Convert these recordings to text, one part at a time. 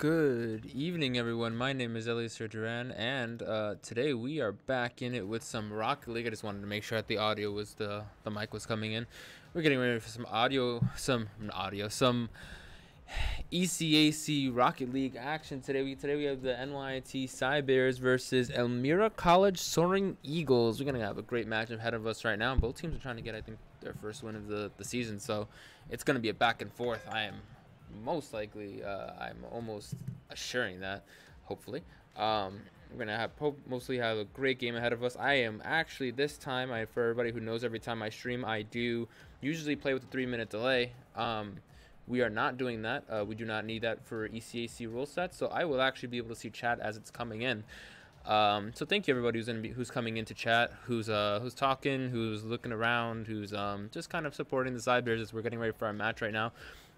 Good evening, everyone. My name is Eliezer Duran, and uh, today we are back in it with some Rocket League. I just wanted to make sure that the audio was the the mic was coming in. We're getting ready for some audio, some audio, some ECAC Rocket League action today. We today we have the NYT Cybears versus Elmira College Soaring Eagles. We're gonna have a great match ahead of us right now. Both teams are trying to get, I think, their first win of the the season, so it's gonna be a back and forth. I am most likely, uh, I'm almost assuring that, hopefully. Um, we're gonna have mostly have a great game ahead of us. I am actually this time. I for everybody who knows, every time I stream, I do usually play with a three minute delay. Um, we are not doing that. Uh, we do not need that for ECAC rule sets. So I will actually be able to see chat as it's coming in. Um, so thank you everybody who's in, who's coming into chat, who's uh, who's talking, who's looking around, who's um, just kind of supporting the Cybears as we're getting ready for our match right now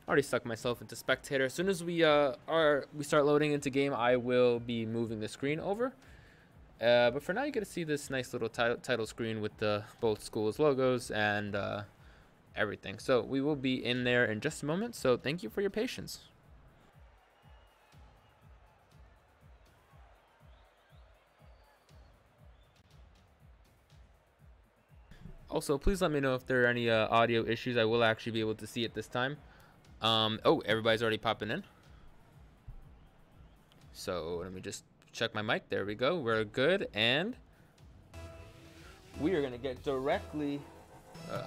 already stuck myself into spectator. As soon as we uh, are we start loading into game, I will be moving the screen over. Uh, but for now, you get to see this nice little title screen with the both schools logos and uh, everything. So we will be in there in just a moment. So thank you for your patience. Also, please let me know if there are any uh, audio issues. I will actually be able to see it this time. Um, oh, everybody's already popping in. So let me just check my mic. There we go. We're good. And we are going to get directly... Uh,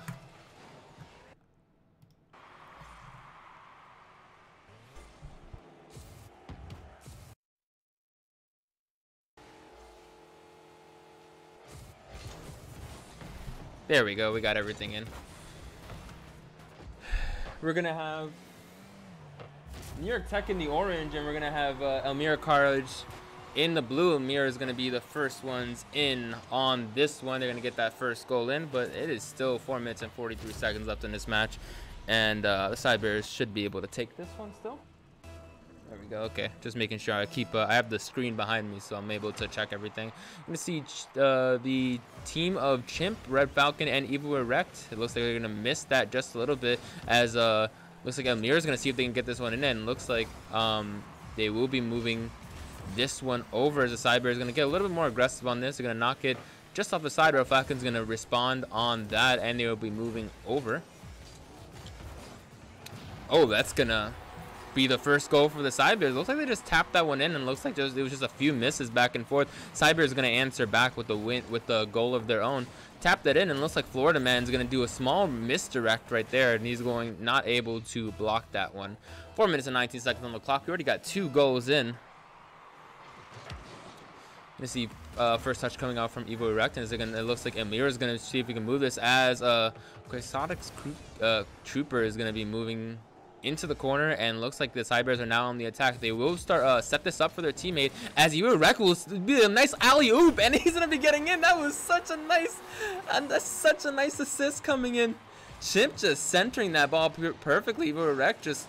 There we go. We got everything in. We're to have New York Tech in the orange, and we're gonna have uh, Elmira College in the blue. Elmira is gonna be the first ones in on this one. They're gonna get that first goal in, but it is still four minutes and 43 seconds left in this match, and uh, the Cybears should be able to take this one still. There we go. Okay, just making sure I keep. Uh, I have the screen behind me, so I'm able to check everything. I'm gonna see uh, the team of Chimp, Red Falcon, and Evil Erect. It looks like they're gonna miss that just a little bit as uh Looks like Elmira is going to see if they can get this one in. And looks like um, they will be moving this one over as the Cyber is going to get a little bit more aggressive on this. They're going to knock it just off the side. Red Falcon's going to respond on that. And they will be moving over. Oh, that's going to be the first goal for the Cyber. Looks like they just tapped that one in, and looks like there was, just a few misses back and forth. Cyber is going to answer back with the win with the goal of their own tap that in and looks like Florida Man's going to do a small misdirect right there and he's going not able to block that one. 4 minutes and 19 seconds on the clock. We already got two goals in. You see uh, first touch coming out from Evo Erect, and it going to looks like Emir is going to see if he can move this as uh, Quixotic's uh, Trooper is going to be moving into the corner and looks like the Cybears are now on the attack. They will start uh, set this up for their teammate as Yurik will be a nice alley-oop and he's to be getting in. That was such a nice, and that's such a nice assist coming in. Chimp just centering that ball perfectly. Yurik just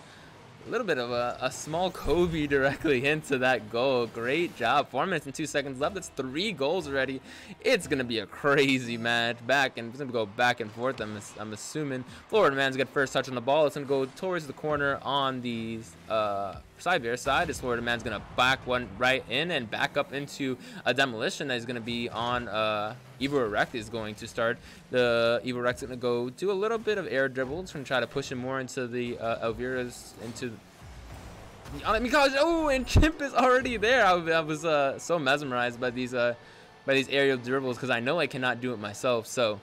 a little bit of a, a, small Kobe directly into that goal. Great job. Four minutes and two seconds left. That's three goals already. It's going to be a crazy match. Back and it's going to go back and forth, I'm, I'm assuming. Florida man's got first touch on the ball. It's going to go towards the corner on the uh, Cyber side. This Florida man's going to back one right in and back up into a demolition that is to be on uh, Evo Erect is going to start. The Evo Erect's to go do a little bit of air dribble. It's going to try to push him more into the uh, Elvira's, into the college. Oh, and Chimp is already there. I, I was uh, so mesmerized by these uh, by these aerial dribbles because I know I cannot do it myself. So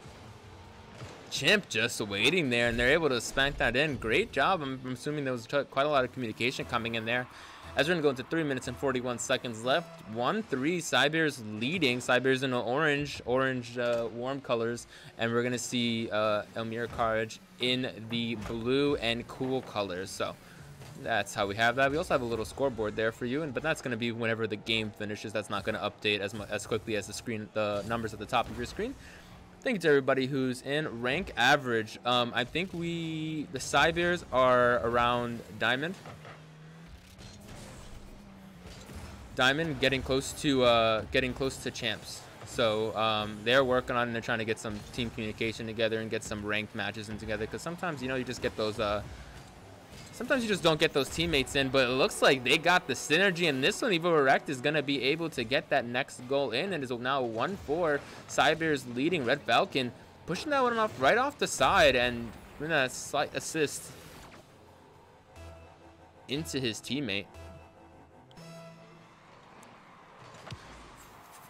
Chimp just waiting there, and they're able to spank that in. Great job. I'm, I'm assuming there was quite a lot of communication coming in there. As we're going to go into 3 minutes and 41 seconds left. 1-3, Cybears leading. Cybears in orange, orange uh, warm colors. And we're going to see uh, Elmira College in the blue and cool colors. So that's how we have that. We also have a little scoreboard there for you, and but that's going to be whenever the game finishes. That's not going to update as as quickly as the screen, the numbers at the top of your screen. Thank you to everybody who's in rank average. Um, I think we the Cybears are around diamond. Diamond getting close to uh, getting close to champs. So um, they're working on and they're trying to get some team communication together and get some ranked matches in together because sometimes you know you just get those uh, sometimes you just don't get those teammates in, but it looks like they got the synergy, and this one, Evo Erect is going to be able to get that next goal in, and is now 1-4. Cyber's leading Red Falcon, pushing that one off right off the side, and a slight assist into his teammate.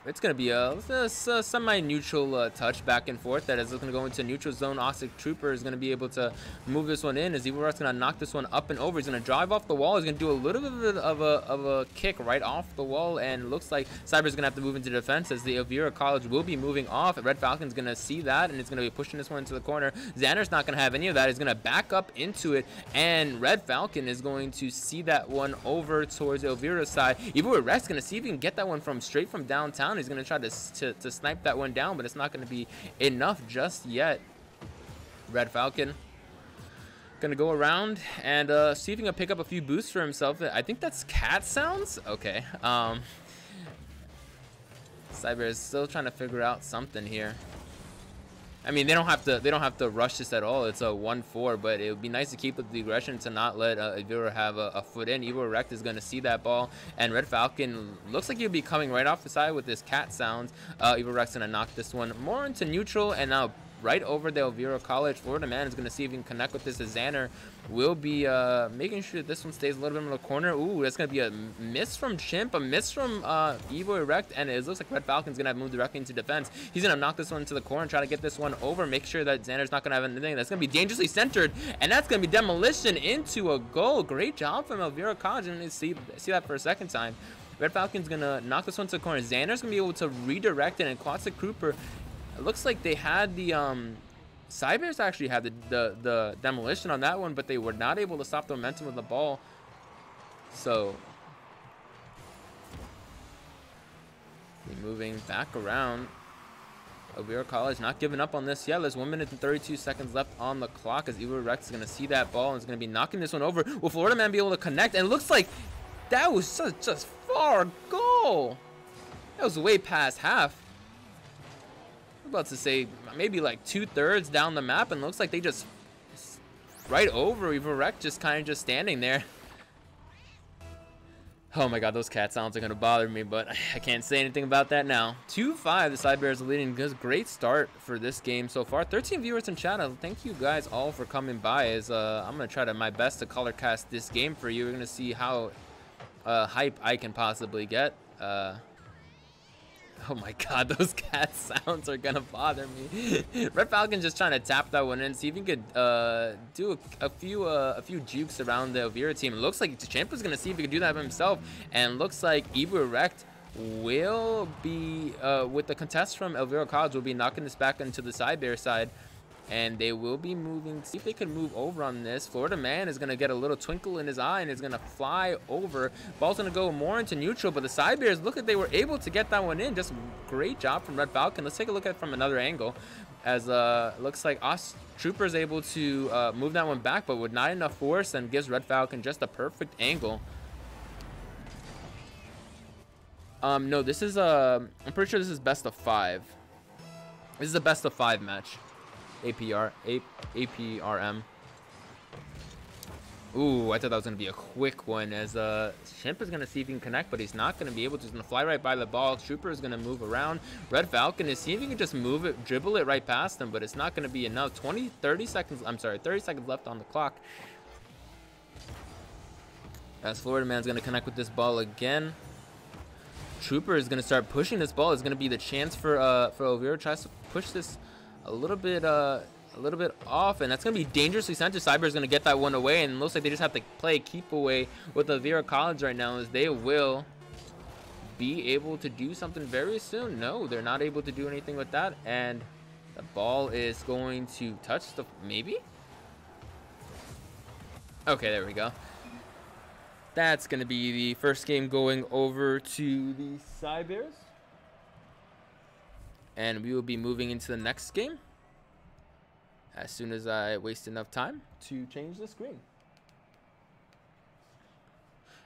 It's going to be a, a, a semi-neutral uh, touch back and forth that is going to go into neutral zone. Oxic Trooper is going to be able to move this one in as Evil Rut's going to knock this one up and over. He's going to drive off the wall. He's going to do a little bit of a, of a kick right off the wall and looks like Cyber's going to have to move into defense as the Elvira College will be moving off. Red Falcon's going to see that and it's going to be pushing this one into the corner. Xander's not going to have any of that. He's going to back up into it and Red Falcon is going to see that one over towards Elvira's side. Evil Rex going to see if he can get that one from straight from downtown down. He's going to try to, to, snipe that one down, but it's not going to be enough just yet. Red Falcon to go around and uh, see if he can pick up a few boosts for himself. I think that's cat sounds. Okay. Um, Cyber is still trying to figure out something here. I mean, they don't have to. They don't have to rush this at all. It's a one-four, but it would be nice to keep up the aggression to not let uh, have a, a, foot in. Evil Rect is going to see that ball, and Red Falcon looks like he'll be coming right off the side with this cat sound. Uh, Evil Rect's going to knock this one more into neutral, and now right over the Elvira College. Florida man is going to see if he can connect with this. Xander will be uh, making sure that this one stays a little bit in the corner. Ooh, that's going to be a miss from Chimp, a miss from uh, Evo Erect, and it looks like Red Falcon's going to have moved directly into defense. He's going to knock this one into the corner try to get this one over, make sure that Xander's not going to have anything. That's going to be dangerously centered, and that's going to be demolition into a goal. Great job from Elvira College. And see, see that for a second time. Red Falcon's going to knock this one to the corner. Xander's going to be able to redirect it, and Classic Cooper it looks like they had the um, Cybears actually had the, the, the demolition on that one, but they were not able to stop the momentum of the ball. So moving back around. Elvira College not giving up on this yet. There's 1 minute and 32 seconds left on the clock as Evo Rex is going to see that ball and is going to be knocking this one over. Will Florida Man be able to connect? And it looks like that was such a far goal. That was way past half about to say maybe like two thirds down the map and looks like they just right over Evil Wreck just kind of just standing there. Oh my god, those cat sounds are going to bother me, but I can't say anything about that now. 2-5, the Cybears are leading. Great start for this game so far. 13 viewers in chat. Thank you guys all for coming by. As uh, I'm going to try to my best to color cast this game for you. We're going to see how uh, hype I can possibly get. Uh, Oh my god, those cat sounds are gonna bother me. Red Falcon just trying to tap that one in, see if he could uh, do a, a few uh, a few jukes around the Elvira team. Looks like Champ is gonna see if he can do that by himself, and looks like Evo Erect will be uh, with the contest from Elvira College will be knocking this back into the Cybear side and they will be moving see if they can move over on this. Florida man is going to get a little twinkle in his eye and is going to fly over. Ball's going to go more into neutral but the Cybears look at they were able to get that one in. Just great job from red falcon. Let's take a look at it from another angle as uh looks like us troopers able to uh, move that one back but with not enough force and gives red falcon just a perfect angle. Um no this is uh i'm pretty sure this is best of five. This is a best of five match APR, A, APRM. Ooh, I thought that was going to be a quick one as uh, Chimp is going to see if he can connect, but he's not going to be able to. He's going to fly right by the ball. Trooper is going to move around. Red Falcon is seeing if he can just move it, dribble it right past him, but it's not going to be enough. 20, 30 seconds, I'm sorry, 30 seconds left on the clock. As Florida Man's going to connect with this ball again. Trooper is going to start pushing this ball. It's going to be the chance for uh, for Elvira tries to push this a little bit uh, a little bit off, and that's going to be dangerously centered. Cyber is going to get that one away, and looks like they just have to play keep away with the Vera College right now, as they will be able to do something very soon. No, they're not able to do anything with that, and the ball is going to touch the maybe. Okay, there we go. That's going to be the first game going over to the Cybears and we will be moving into the next game as soon as I waste enough time to change the screen.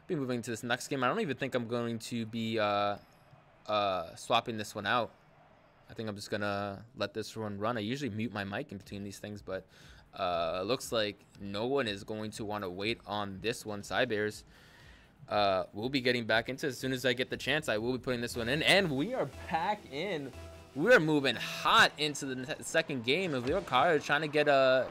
Be moving to this next game. I don't even think I'm going to be uh, uh, swapping this one out. I think I'm just gonna let this one run. I usually mute my mic in between these things, but Uh, looks like no one is going to want to wait on this one. Cybears uh, we'll be getting back into as soon as I get the chance. I will be putting this one in, and we are back in. We are moving hot into the second game of Leo College, trying to get a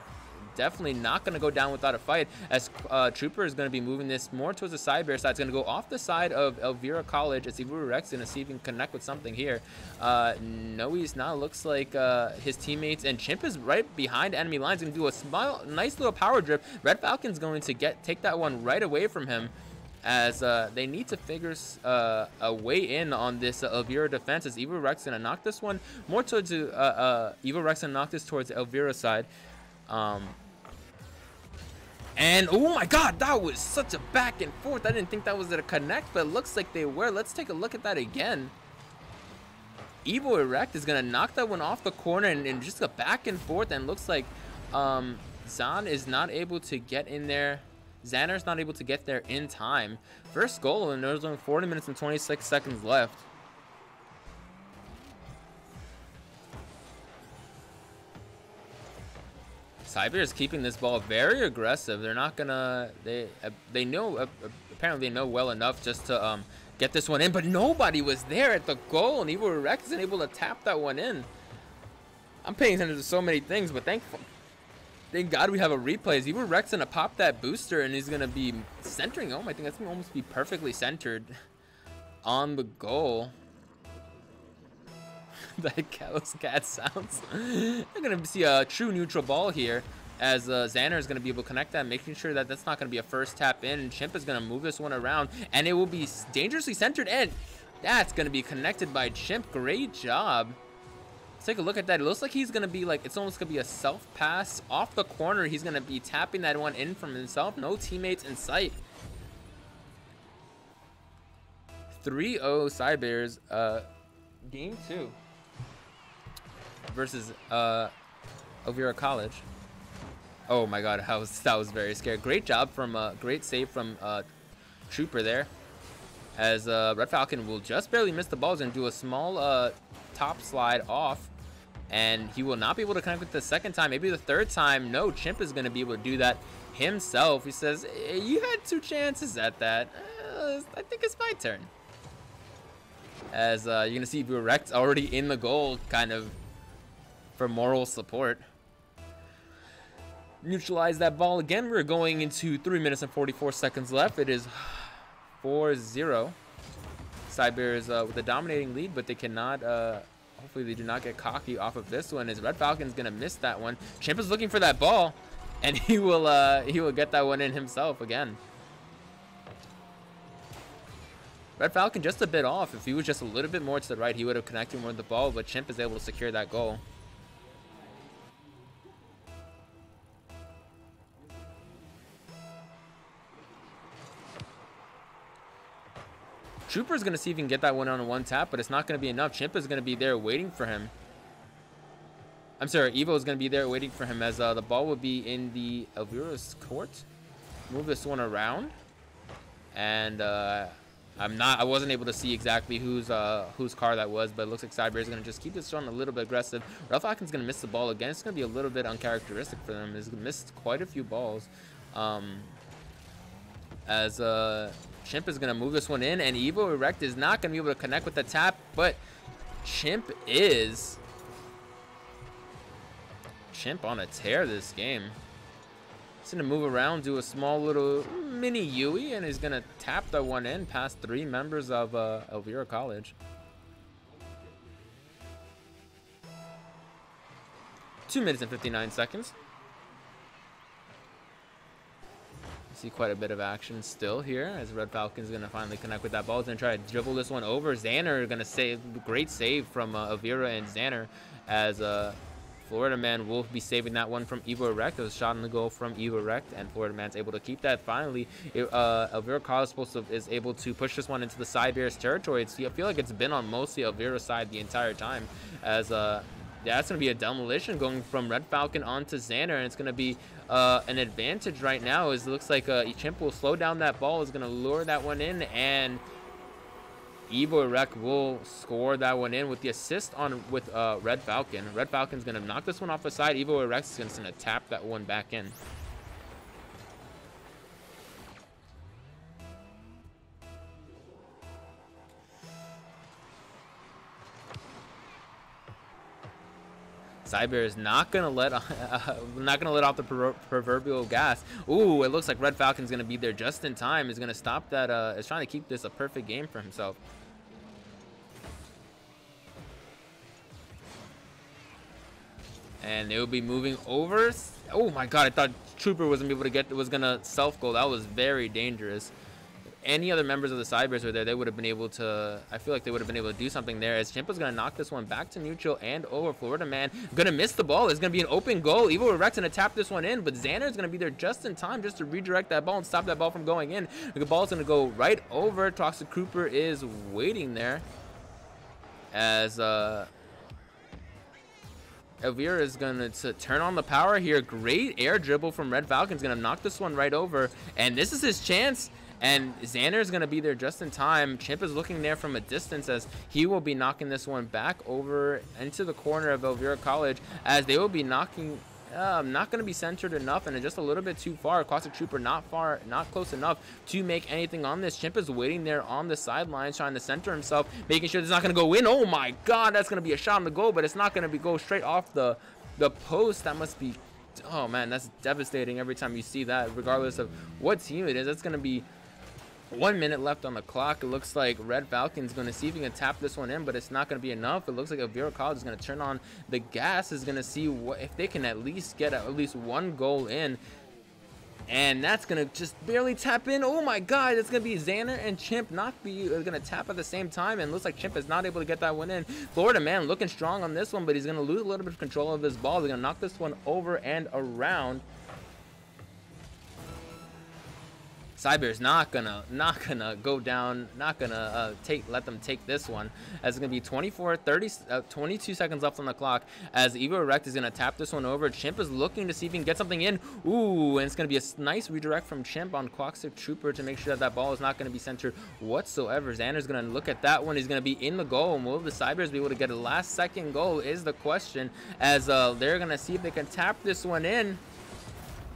definitely not going to go down without a fight as uh, Trooper is going to be moving this more towards the Cybear side. It's going to go off the side of Elvira College as Ivory Rex going to see if he can connect with something here. Uh, no, he's not. Looks like uh, his teammates and Chimp is right behind enemy lines. Going to do a small, nice little power drip. Red Falcon's going to get take that one right away from him as uh, they need to figure uh, a way in on this uh, Elvira defense as Evil Rex gonna knock this one more towards uh, uh, Evo Rex gonna knock this towards Elvira side. Um, and oh my god, that was such a back and forth. I didn't think that was gonna connect, but it looks like they were. Let's take a look at that again. Evil Erect is gonna knock that one off the corner and, and just a back and forth and looks like um, Zan is not able to get in there Xander's not able to get there in time. First goal, and there's only 40 minutes and 26 seconds left. Cyber is keeping this ball very aggressive. They're not gonna. They uh, they know uh, apparently they know well enough just to um, get this one in, but nobody was there at the goal, and Evo Rex isn't able to tap that one in. I'm paying attention to so many things, but thankful, Thank God we have a replay. Is Even Rex gonna pop that booster and he's gonna be centering home. I think that's gonna almost be perfectly centered on the goal. that those cat sounds. I'm gonna see a true neutral ball here as uh, Xander is going to be able to connect that, making sure that that's not going to be a first tap in. Chimp is going to move this one around, and it will be dangerously centered, and that's going to be connected by Chimp. Great job take a look at that. It looks like he's going to be like, it's almost going to be a self pass off the corner. He's going to be tapping that one in from himself. No teammates in sight. 3-0 Cybears, uh, game two versus uh, Elvira College. Oh my god, that was, that was very scary. Great job from, uh, great save from uh, Trooper there. As uh, Red Falcon will just barely miss the balls and do a small uh, top slide off and he will not be able to connect with the second time. Maybe the third time, no, Chimp is going to be able to do that himself. He says, you had two chances at that. Uh, I think it's my turn. As uh, you're going to see Direct already in the goal, kind of for moral support. Neutralize that ball again. We're going into 3 minutes and 44 seconds left. It is 4-0. Cyber is uh, with a dominating lead, but they cannot uh, Hopefully they do not get cocky off of this one. Is Red Falcon's gonna miss that one? Champ is looking for that ball, and he will uh, he will get that one in himself again. Red Falcon just a bit off. If he was just a little bit more to the right, he would have connected more with the ball, but Chimp is able to secure that goal. Trooper's going to see if he can get that one on one tap, but it's not going to be enough. Chimp is going to be there waiting for him. I'm sorry, Evo is going to be there waiting for him as uh, the ball will be in the Elvira's court. Move this one around. And uh, I'm not, I wasn't able to see exactly whose uh, whose car that was, but it looks like Cyber is going to just keep this one a little bit aggressive. Ralph Atkins going to miss the ball again. It's going to be a little bit uncharacteristic for them. He's missed quite a few balls. Um, as uh, Chimp is going to move this one in, and Evo Erect is not going to be able to connect with the tap, but Chimp is. Chimp on a tear this game. He's going to move around, do a small little mini Yui, and he's going to tap the one in past three members of uh, Elvira College. Two minutes and 59 seconds. See quite a bit of action still here as Red Falcon's going to finally connect with that ball. He's going to try to dribble this one over. Xander going to save, great save from uh, Avira and Xander as uh, Florida Man will be saving that one from Evo Erect. It was shot in the goal from Evo Erect, and Florida Man's able to keep that. Finally, it, uh, Elvira Carlos is able to push this one into the Cybears territory. It's, I feel like it's been on mostly Elvira's side the entire time as uh, that's going to be a demolition going from Red Falcon onto Xander, and it's going to be uh, an advantage right now. Is it looks like uh, Ichimp will slow down that ball, is going to lure that one in, and Evo Rec will score that one in with the assist on with uh, Red Falcon. Red Falcon's going to knock this one off the side. Evo Rex is going to tap that one back in. Cyber is not gonna let uh, not gonna let off the proverbial gas. Ooh, it looks like Red Falcon's gonna be there just in time. Is gonna stop that. Uh, is trying to keep this a perfect game for himself. And they will be moving over. Oh my god! I thought Trooper wasn't able to get was gonna self goal. That was very dangerous any other members of the Cybears were there, they would have been able to, I feel like they would have been able to do something there as Chimpa's to knock this one back to neutral and over. Florida Man to miss the ball. It's to be an open goal. Evil Rex to tap this one in, but Xander is to be there just in time just to redirect that ball and stop that ball from going in. The ball's to go right over. Toxic Cooper is waiting there as uh, Elvira is going to turn on the power here. Great air dribble from Red Falcon's going to knock this one right over. And this is his chance. And Xander is going to be there just in time. Chimp is looking there from a distance as he will be knocking this one back over into the corner of Elvira College as they will be knocking um, not going to be centered enough and just a little bit too far. Classic Trooper not far, not close enough to make anything on this. Chimp is waiting there on the sidelines trying to center himself, making sure it's not going to go in. Oh my god, that's going to be a shot on the goal, but it's not going to be go straight off the, the post. That must be, oh man, that's devastating every time you see that, regardless of what team it is. That's going to be one minute left on the clock. It looks like Red Falcon's going to see if he can tap this one in, but it's not going to be enough. It looks like Elvira College is going to turn on the gas, is going to see what, if they can at least get at least one goal in. And that's going to just barely tap in. Oh my god, it's going to be Xander and Chimp not be uh, going to tap at the same time. And looks like Chimp is not able to get that one in. Florida man looking strong on this one, but he's going to lose a little bit of control of his ball. They're going to knock this one over and around. Cyber is not gonna not gonna go down, not gonna uh, take let them take this one. As it's gonna be 24, 30, uh, 22 seconds left on the clock. As Evo Erect is gonna tap this one over. Chimp is looking to see if he can get something in. Ooh, and it's gonna be a nice redirect from Chimp on Quaxic Trooper to make sure that that ball is not gonna be centered whatsoever. Xander's gonna look at that one. He's gonna be in the goal. Will the Cybears be able to get a last second goal? Is the question. As uh, they're gonna see if they can tap this one in.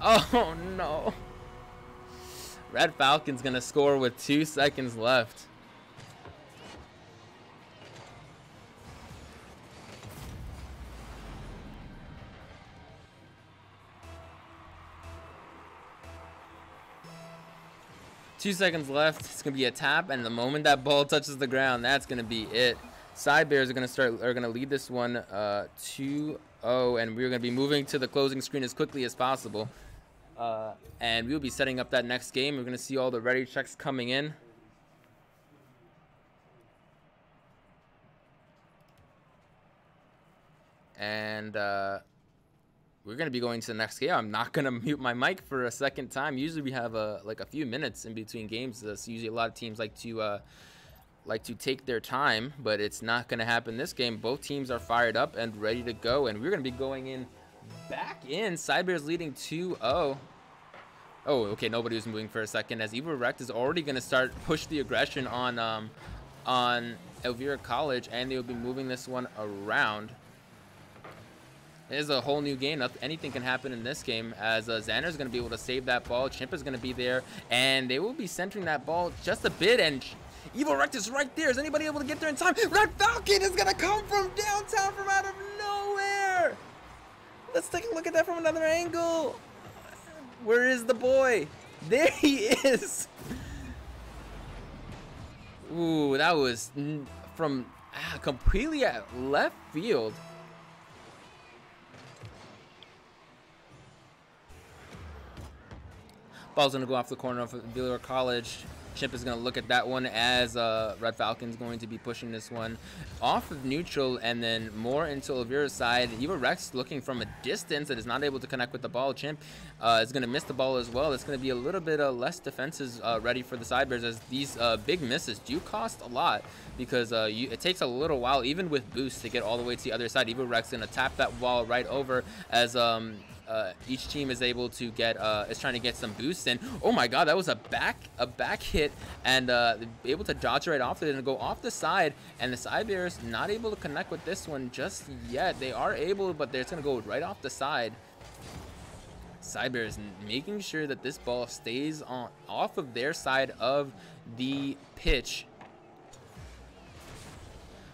Oh no. Red Falcon's going to score with two seconds left. Two seconds left. It's gonna be a tap, and the moment that ball touches the ground, that's gonna be it. Cybears are gonna start are gonna lead this one uh, 2-0, and we're gonna be moving to the closing screen as quickly as possible. Uh, and we'll be setting up that next game. We're going to see all the ready checks coming in. And uh, we're going to be going to the next game. I'm not going to mute my mic for a second time. Usually we have a, like a few minutes in between games. That's usually a lot of teams like to uh, like to take their time, but it's not going to happen this game. Both teams are fired up and ready to go, and we're going to be going in back in. Cybears leading 2-0. Oh, okay, nobody was moving for a second as Evil Rect is already going to start push the aggression on um, on Elvira College, and they'll be moving this one around. It is a whole new game. Anything can happen in this game as uh, Xander is going to be able to save that ball. Chimp is going to be there, and they will be centering that ball just a bit, and Evil Rect is right there. Is anybody able to get there in time? Red Falcon is going to come from downtown from out of. Let's take a look at that from another angle. Where is the boy? There he is. Ooh, that was from ah, completely at left field. Ball's gonna go off the corner of Villar College. Chip is going to look at that one as uh, Red Falcon's going to be pushing this one off of neutral and then more into Elvira's side. Eva Rex looking from a distance that is not able to connect with the ball. Chimp uh, is going to miss the ball as well. It's going to be a little bit uh, less defenses uh, ready for the Cybears as these uh, big misses do cost a lot because uh, you, it takes a little while, even with boost, to get all the way to the other side. Eva Rex going to tap that ball right over as um, uh, each team is able to get uh, is trying to get some boosts in. Oh my God, that was a back a back hit and uh, able to dodge right off it and go off the side. And the Cybears not able to connect with this one just yet. They are able, but they're gonna go right off the side. Cyber is making sure that this ball stays on off of their side of the pitch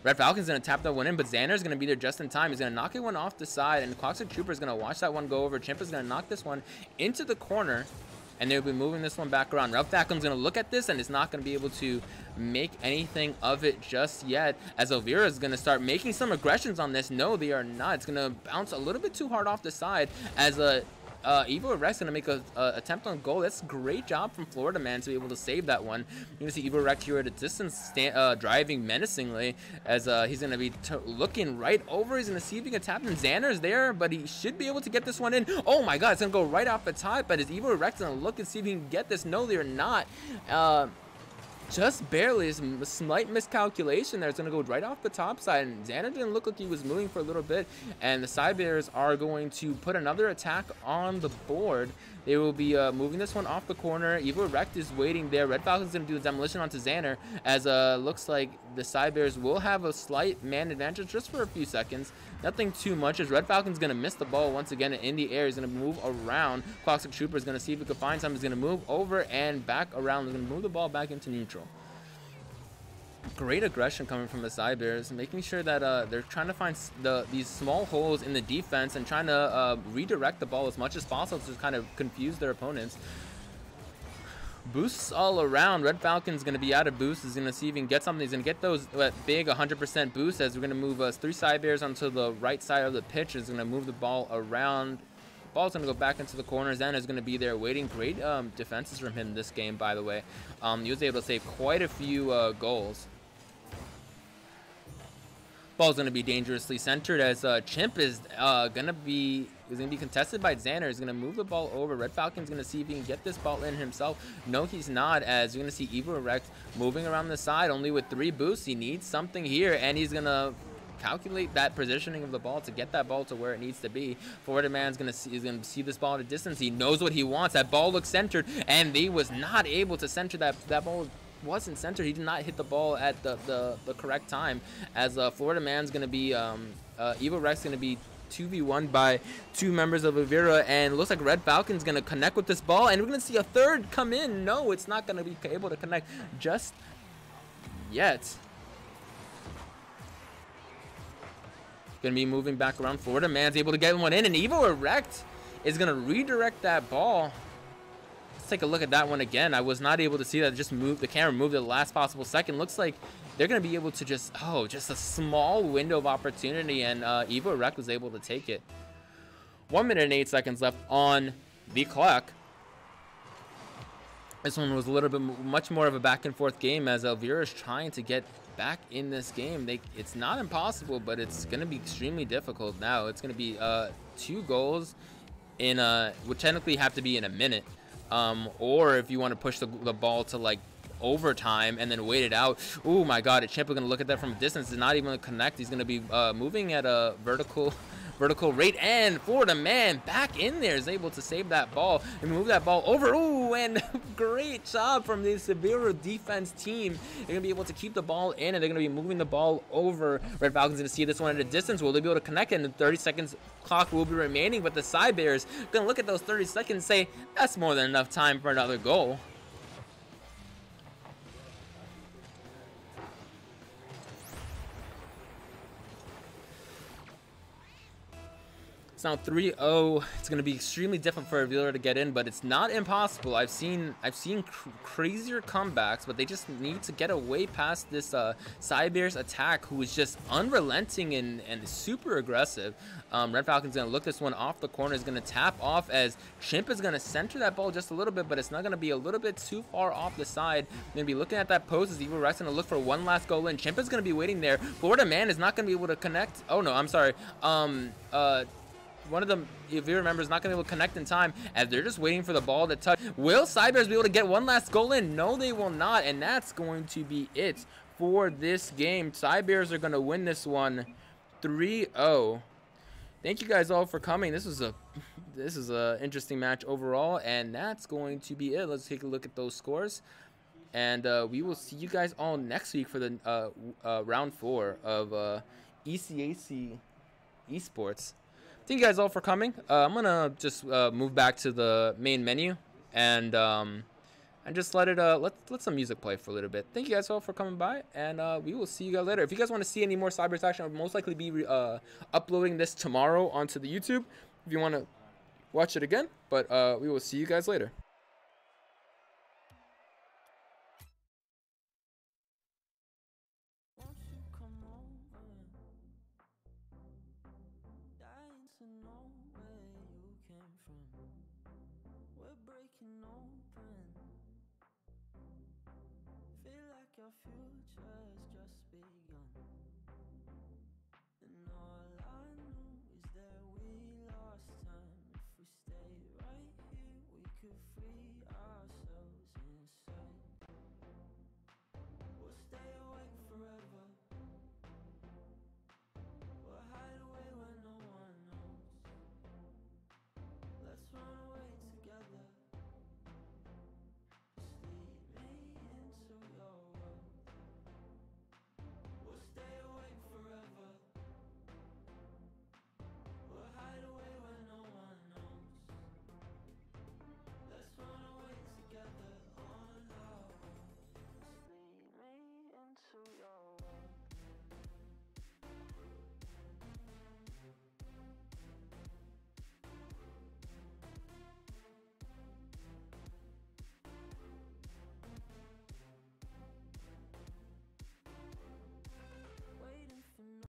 Red Falcon's going to tap that one in, but Xander's going to be there just in time. He's going to knock it one off the side, and Toxic Trooper is going to watch that one go over. Chimp is going to knock this one into the corner, and they'll be moving this one back around. Red Falcon's going to look at this, and it's not going to be able to make anything of it just yet, as Elvira is going to start making some aggressions on this. No, they are not. It's going to bounce a little bit too hard off the side, as a uh, Evo Rex gonna make a, a, attempt on goal. That's great job from Florida man to be able to save that one. You're gonna see Evo Rex here at a distance, uh, driving menacingly as uh, he's gonna be looking right over. He's gonna see if he can tap in. Xander's there, but he should be able to get this one in. Oh my God, it's gonna go right off the top. But is Evo Rex gonna look and see if he can get this? No, they're not. Uh, just barely. a slight miscalculation there. It's going to go right off the top side. And Xander didn't look like he was moving for a little bit. And the Cybears are going to put another attack on the board. They will be uh, moving this one off the corner. Evil Rect is waiting there. Red Falcon's going to do the demolition onto Xander. As uh, looks like the Cybears will have a slight man advantage just for a few seconds. Nothing too much as Red Falcon's going to miss the ball once again in the air. He's going to move around. Toxic Trooper is going to see if he can find something. He's going to move over and back around. He's going to move the ball back into neutral great aggression coming from the Cybears, making sure that uh, they're trying to find the these small holes in the defense and trying to uh, redirect the ball as much as possible to kind of confuse their opponents. Boosts all around. Red Falcon's going to be out of boosts. He's going to see if he can get something. He's going to get those uh, big 100% boosts as we're going to move us three Cybears onto the right side of the pitch. He's going to move the ball around Ball's going to go back into the corners. Zen is going to be there waiting. Great um, defenses from him this game, by the way. Um, he was able to save quite a few uh, goals. Ball's going to be dangerously centered as uh, Chimp is uh, to be is to be contested by Xander. He's to move the ball over. Red Falcon's to see if he can get this ball in himself. No, he's not, as you're to see Evo Rex moving around the side only with three boosts. He needs something here, and he's to calculate that positioning of the ball to get that ball to where it needs to be. Florida man's gonna see is gonna see this ball at a distance. He knows what he wants. That ball looks centered, and he was not able to center that that ball wasn't centered. He did not hit the ball at the, the, the correct time. As uh, Florida Man's going to be, um, uh, Evo Rex going to be 2v1 by two members of Avira, and looks like Red Falcon's to connect with this ball, and we're to see a third come in. No, it's not to be able to connect just yet. To be moving back around. Florida Man's able to get one in, and Evo Erect is to redirect that ball Let's take a look at that one again. I was not able to see that. Just move the camera moved at the last possible second. Looks like they're going to be able to just, oh, just a small window of opportunity, and uh, Evo Rec was able to take it. One minute and eight seconds left on the clock. This one was a little bit much more of a back and forth game as Elvira is trying to get back in this game. They, it's not impossible, but it's going to be extremely difficult now. It's going to be uh, two goals in a, would technically have to be in a minute. Um, or if you want to push the, the ball to like overtime and then wait it out. Oh my God, a champ is going to look at that from a distance. Is not even going to connect. He's going to be uh, moving at a vertical vertical rate. And Florida man back in there is able to save that ball and move that ball over. Ooh, and great job from the Severo defense team. They're going to be able to keep the ball in and they're going to be moving the ball over. Red Falcons going to see this one at a distance. Will they be able to connect? And the 30 seconds clock will be remaining. But the Cybears going to look at those 30 seconds and say, that's more than enough time for another goal. It's now 3-0. It's going to be extremely difficult for a Avila to get in, but it's not impossible. I've seen I've seen cr crazier comebacks, but they just need to get away past this uh, Cybear's attack, who is just unrelenting and, and super aggressive. Um, Red Falcon's going to look this one off the corner. Is going to tap off as Chimp is going to center that ball just a little bit, but it's not going to be a little bit too far off the side. Going to be looking at that post as Evil Rex going to look for one last goal in. Chimp is going to be waiting there. Florida Man is not going to be able to connect. Oh, no, I'm sorry. Um, uh, one of them, if you remember, is not going to be able to connect in time as they're just waiting for the ball to touch. Will Cybears be able to get one last goal in? No, they will not, and that's going to be it for this game. Cybears are going to win this one 3-0. thank you guys all for coming. This was a this is a interesting match overall, and that's going to be it. Let's take a look at those scores, and uh, we will see you guys all next week for the uh, uh, round four of uh, ECAC esports. Thank you guys all for coming. Uh, I'm gonna just uh, move back to the main menu and um, and just let it uh let let some music play for a little bit. Thank you guys all for coming by, and uh, we will see you guys later. If you guys want to see any more cyber action, I'll most likely be uh, uploading this tomorrow onto the YouTube. If you want to watch it again, but uh, we will see you guys later.